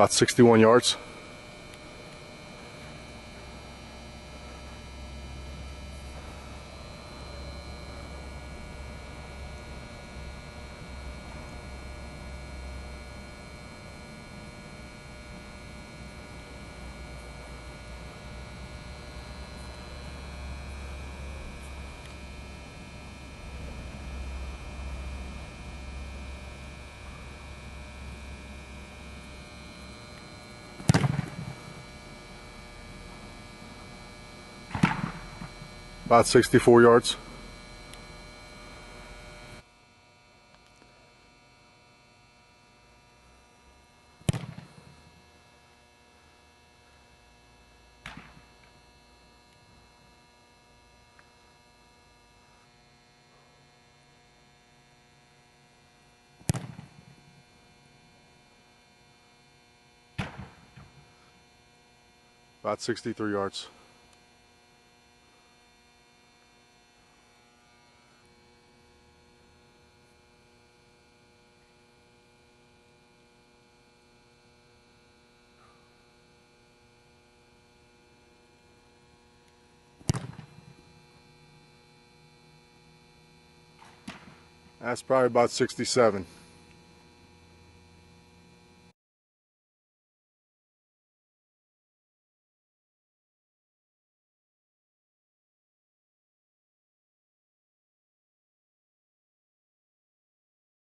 About 61 yards. About 64 yards. About 63 yards. That's probably about 67.